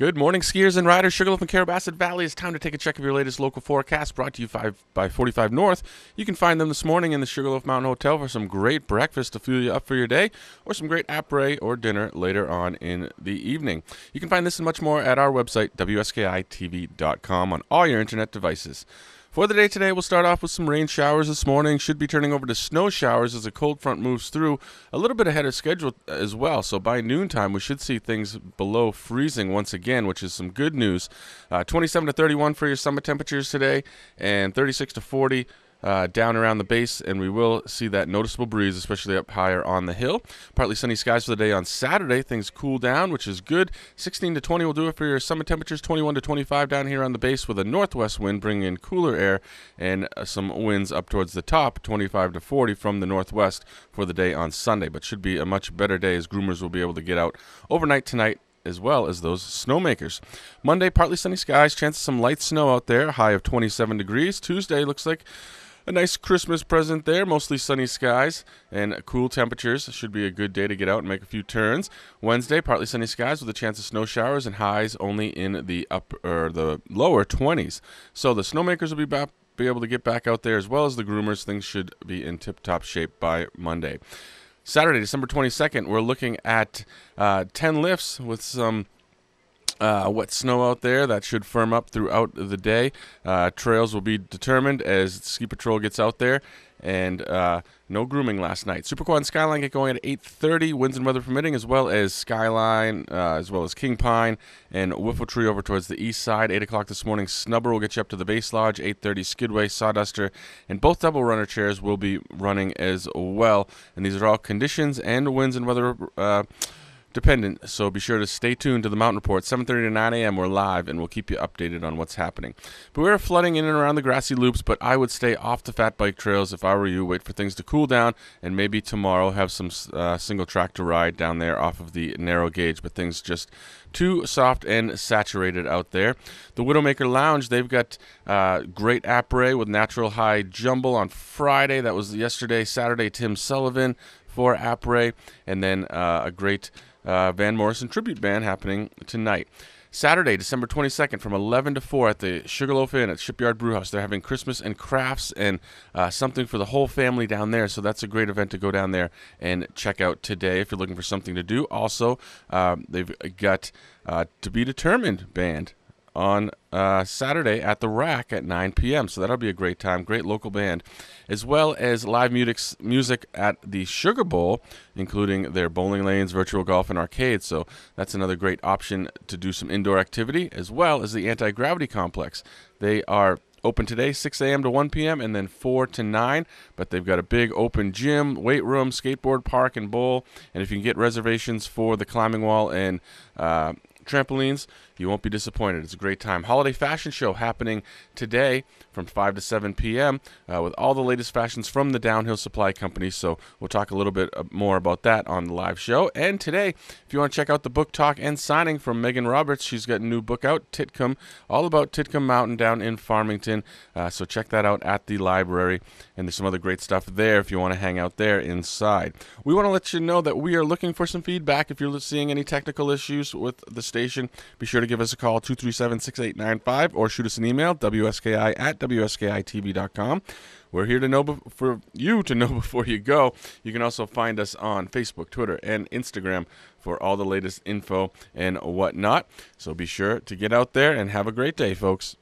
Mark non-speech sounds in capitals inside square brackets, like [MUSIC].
Good morning, skiers and riders. Sugarloaf and Carrabassett Valley. It's time to take a check of your latest local forecast brought to you five, by 45 North. You can find them this morning in the Sugarloaf Mountain Hotel for some great breakfast to fuel you up for your day or some great après or dinner later on in the evening. You can find this and much more at our website, WSKITV.com, on all your internet devices. For the day today, we'll start off with some rain showers this morning. Should be turning over to snow showers as a cold front moves through a little bit ahead of schedule as well. So by noontime, we should see things below freezing once again, which is some good news. Uh, 27 to 31 for your summit temperatures today, and 36 to 40 uh, down around the base, and we will see that noticeable breeze, especially up higher on the hill. Partly sunny skies for the day on Saturday. Things cool down, which is good. 16 to 20 will do it for your summit temperatures. 21 to 25 down here on the base with a northwest wind, bringing in cooler air and uh, some winds up towards the top. 25 to 40 from the northwest for the day on Sunday, but should be a much better day as groomers will be able to get out overnight tonight as well as those snowmakers. Monday, partly sunny skies, chance of some light snow out there, high of 27 degrees. Tuesday looks like a nice Christmas present there. Mostly sunny skies and cool temperatures. Should be a good day to get out and make a few turns. Wednesday, partly sunny skies with a chance of snow showers and highs only in the up or the lower 20s. So the snowmakers will be back be able to get back out there as well as the groomers. Things should be in tip-top shape by Monday. Saturday, December 22nd, we're looking at uh, 10 lifts with some uh, wet snow out there that should firm up throughout the day. Uh, trails will be determined as ski patrol gets out there, and uh, no grooming last night. Superquad and Skyline get going at 8:30, winds and weather permitting, as well as Skyline, uh, as well as King Pine and Whiffle Tree over towards the east side. 8 o'clock this morning, Snubber will get you up to the Base Lodge. 8:30, Skidway, Sawduster, and both double runner chairs will be running as well. And these are all conditions and winds and weather uh, dependent, so be sure to stay tuned to the Mountain Report. 7.30 to 9 a.m. We're live, and we'll keep you updated on what's happening. But we're flooding in and around the grassy loops, but I would stay off the fat bike trails if I were you. Wait for things to cool down, and maybe tomorrow have some uh, single track to ride down there off of the narrow gauge, but things just too soft and saturated out there. The Widowmaker Lounge, they've got uh, great après with natural high jumble on Friday. That was yesterday. Saturday, Tim Sullivan for après, and then uh, a great uh, Van Morrison tribute band happening tonight. Saturday, December 22nd, from 11 to 4 at the Sugarloaf Inn at Shipyard Brewhouse. They're having Christmas and crafts and uh, something for the whole family down there. So that's a great event to go down there and check out today if you're looking for something to do. Also, um, they've got uh, To Be Determined band on uh, Saturday at the Rack at 9 p.m. So that'll be a great time. Great local band, as well as live music music at the Sugar Bowl, including their bowling lanes, virtual golf, and arcades. So that's another great option to do some indoor activity, as well as the Anti Gravity Complex. They are open today 6 a.m. to 1 p.m. and then 4 to 9. But they've got a big open gym, weight room, skateboard park, and bowl. And if you can get reservations for the climbing wall and uh, trampolines, you won't be disappointed. It's a great time. Holiday fashion show happening today from 5 to 7 p.m. Uh, with all the latest fashions from the Downhill Supply Company. So we'll talk a little bit uh, more about that on the live show. And today, if you want to check out the book talk and signing from Megan Roberts, she's got a new book out, Titcomb, all about Titcomb Mountain down in Farmington. Uh, so check that out at the library. And there's some other great stuff there if you want to hang out there inside. We want to let you know that we are looking for some feedback. If you're seeing any technical issues with the station, be sure to give us a call 237 6895 or shoot us an email wski at wskitv.com. We're here to know be- for you to know [LAUGHS] before you go. You can also find us on Facebook, Twitter, and Instagram for all the latest info and whatnot. So be sure to get out there and have a great day, folks.